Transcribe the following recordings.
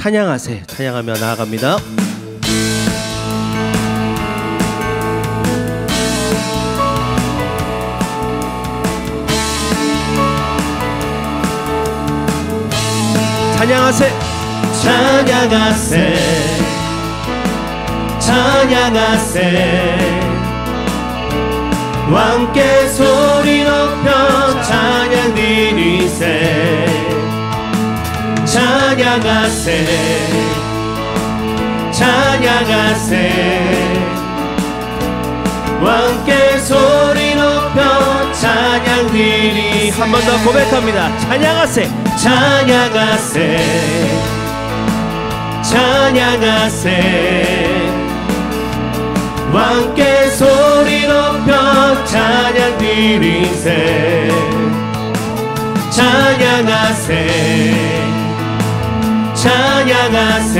찬양하세. 찬양하며 나아갑니다. 찬양하세. 찬양하세. 찬양하세. 왕께 소리 높여 찬양하세. 찬양하세. 왕께 소리 높여 찬양 드리세. 한번 더 고백합니다. 찬양하세. 찬양하세. 찬양하세. 왕께 소리 높여 찬양 드리세. 찬양하세 찬양하세.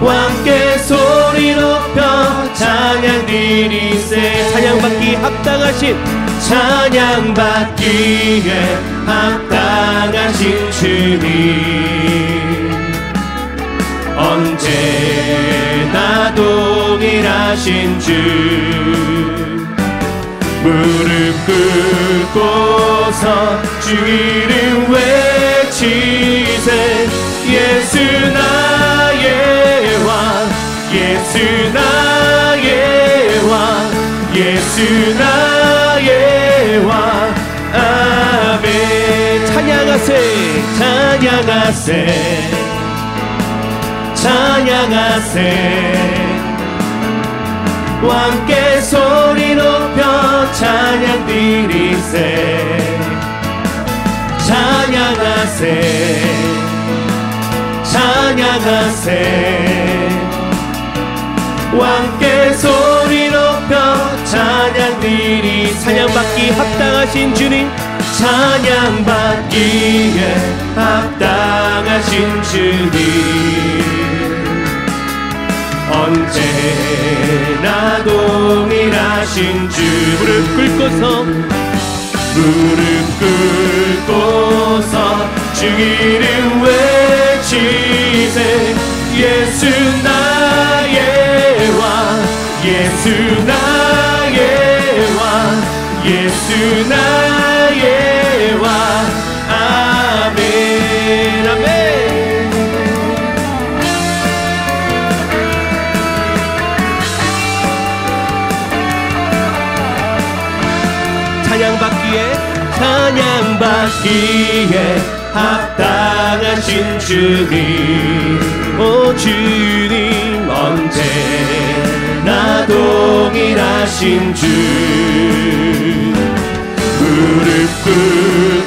왕께 소리 높여 찬양 드리세. 찬양받기 합당하신 찬양받기에 합당하신 주님. 언제나 동일하신 주. 무릎 꿇고서 주 이름 외 치세 예수 나의 왕 예수 나의 왕 예수 나의 왕. 아멘. 찬양하세 찬양하세. 찬양하세. 왕께 소리 높여 찬양 드리세 찬양하세. 찬양하세. 왕께 소리 높여 찬양 드리 찬양받기 합당하신 주님 찬양받기에 합당하신 주님. 언제나 동일하신 주. 무릎 꿇고서 무릎 꿇고서 주 이름 외치세. 예수 나의 왕 예수 나의 왕 예수 나의 왕 받기에 합당하신 주님. 오 주님 언제나 동일하신 주. 무릎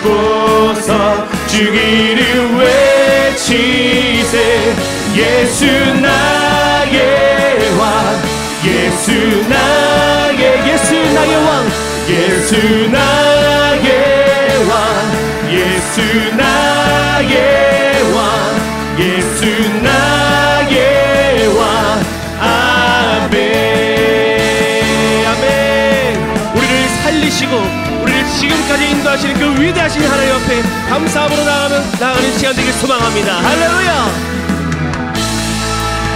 꿇고서 주 이름 외치세. 예수 나의 왕 예수 나의 예수 나의 왕 예수 나의 왕 예수 나의 왕 예수 나의 왕. 아멘. 아멘. 우리를 살리시고 우리를 지금까지 인도하시는 그 위대하신 하나님 옆에 감사함으로 나아가는 나아가는 시간 되길 소망합니다. 할렐루야!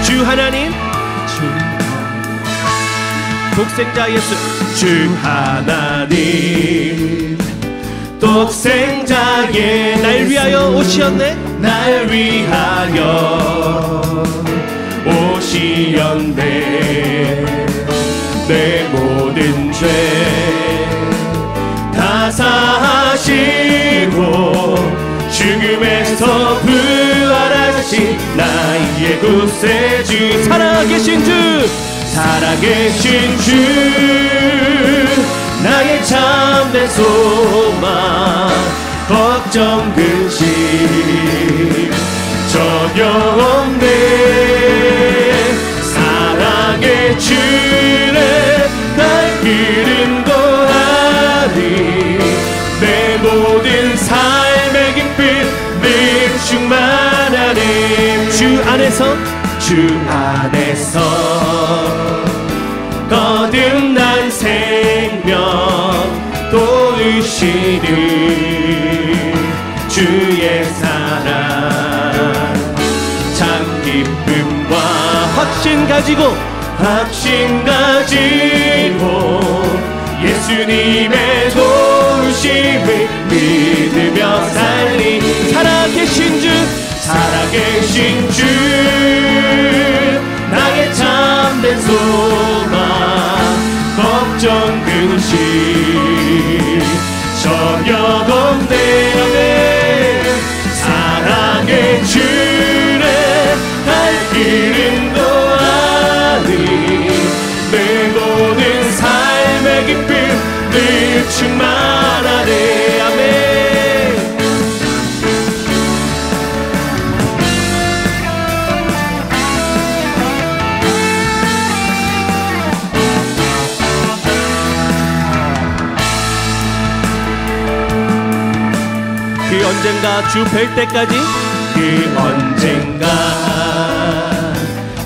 주 하나님, 독생자 예수, 주 하나님 독생자 예수 날 위하여 오시었네. 날 위하여 오시었네. 내 모든 죄 다 사하시고 죽음에서 부활하신 나의 구세주. 살아계신 주, 살아계신 주 나의 참된 소망. 걱정 근심 전혀 없네. 사랑의 주를 날 기름 거하니. 내 모든 삶의 기쁨 늘 충만하네. 주 안에서 주 안에서. 거듭난 또 의시리. 주의 사랑. 참 기쁨과 확신 가지고 확신 가지고 예수님의 도우심을 믿으며 살리. 살아계신 주 살아계신 주 걱정 근심 전혀 없네. 사랑의 주를 갈 길은 또아니. 내 모든 삶의 기쁨 늘 충만 언젠가 주 뵐 때까지? 그 언젠가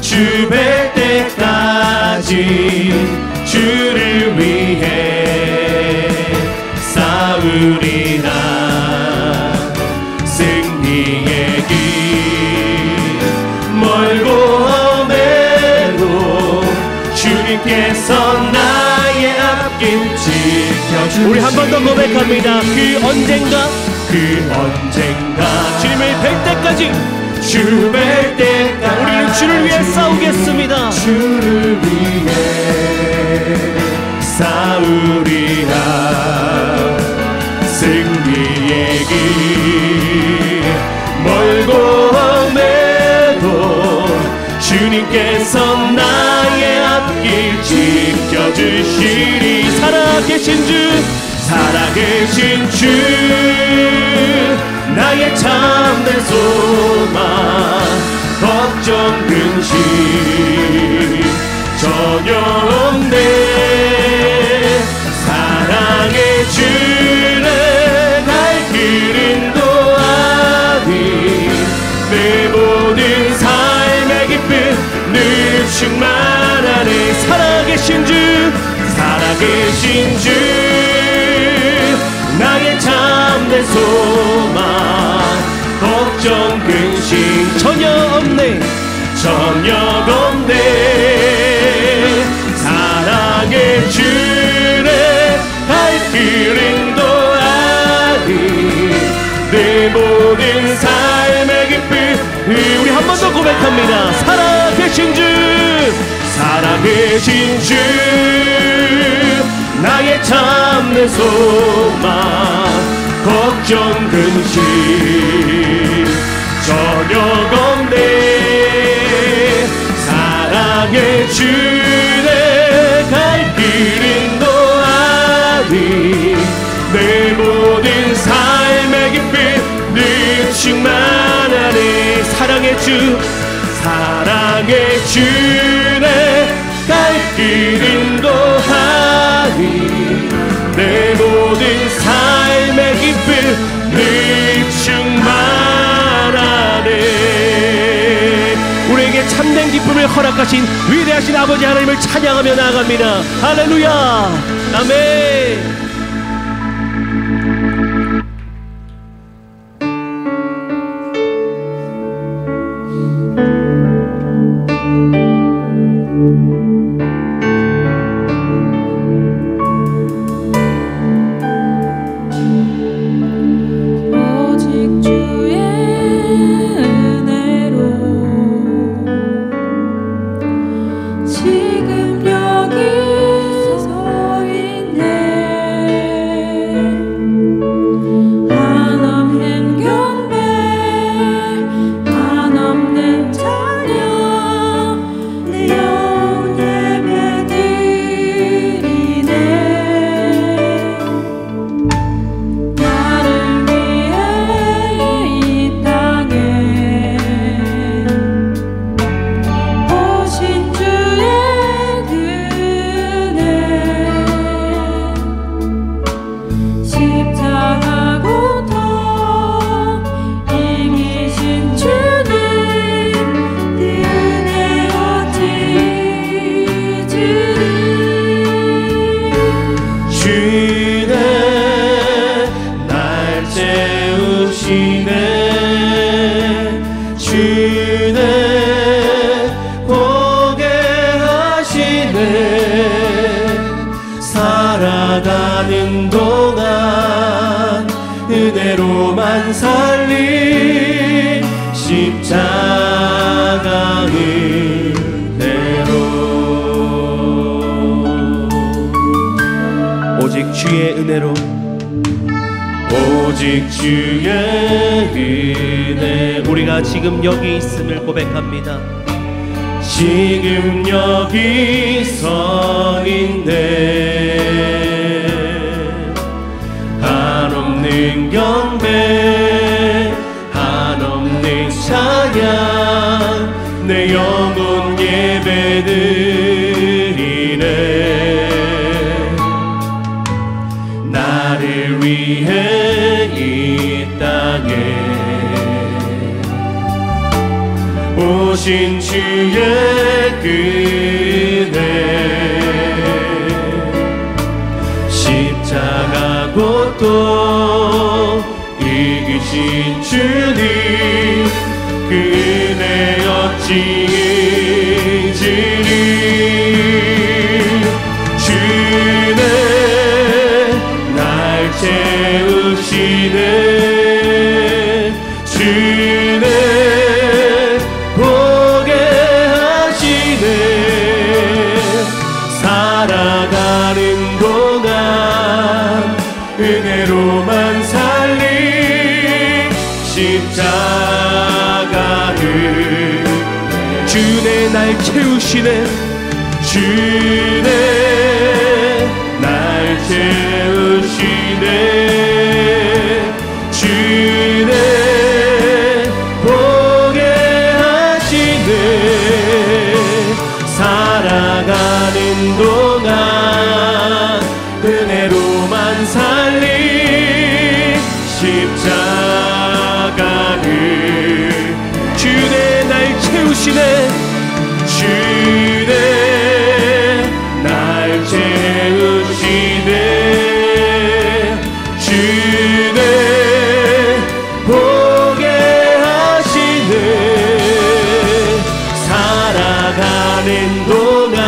주 뵐 때까지 주를 위해 싸우리라. 승리의 길 멀고 험해도 주님께서 나의 앞길 지켜주 우리 한 번 더 고백합니다. 그 언젠가 그 언젠가 주님을 뵐 때까지 주 뵐 때까지 우리는 주를 위해 싸우겠습니다. 주를 위해 싸우리라. 승리의 길 멀고 험해도 주님께서 나의 앞길 지켜주시리. 살아계신 주 살아계신 주 나의 참된 소망 걱정 근심 전혀 없네. 사랑의 주를 갈 길은 또아니 내 모든 삶의 기쁨 늘 충만하네. 살아계신 주 살아계신 내 모든 삶의 기쁨 우리 한 번 더 고백합니다. 살아계신 주 살아계신 주 나의 참된 소망 걱정 근심 전혀 없네. 사랑의 주를 갈 길은 또아니. 내 충만하네 사랑의 주 사랑의 주를 갈 길은 또하니 내 모든 삶의 기쁨 늘 충만하네 우리에게 참된 기쁨을 허락하신 위대하신 아버지 하나님을 찬양하며 나아갑니다. 할렐루야. 아멘 주의 은혜로. 오직 주의 은혜. 우리가 지금 여기 있음을 고백합니다. 지금 여기 서 있네. 한없는 경배 한없는 찬양. 내 영혼 예배드 위해 이 땅에 오신 주의 그대 십자가 곧또 이기신 주님 그 은혜 어찌 살아가는 동안 은혜로만 살리 십자가를 주내 날 채우시네. 주 주네 보게 하시네 살아가는 동안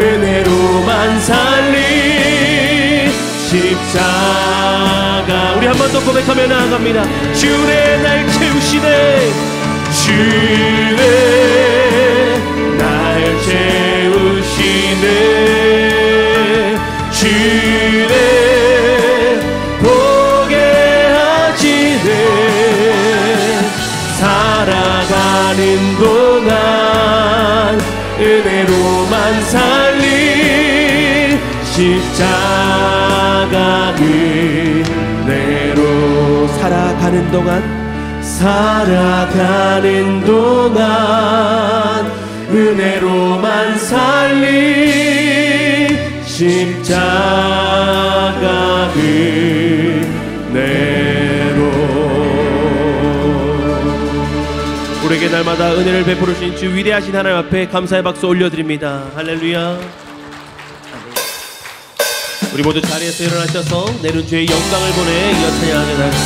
은혜로만 살리 십자가. 우리 한 번 더 고백하며 나아갑니다. 주내 날 채우시네. 주네 날 채우시네. 주네 살아가는 동안 살아가는 동안 은혜로만 살리 십자가 은혜로 우리에게 날마다 은혜를 베풀으신 주 위대하신 하나님 앞에 감사의 박수 올려드립니다. 할렐루야. 우리 모두 자리에서 일어나셔서 내는 주의 영광을 보내 이어 찬양하게 나겠습니다.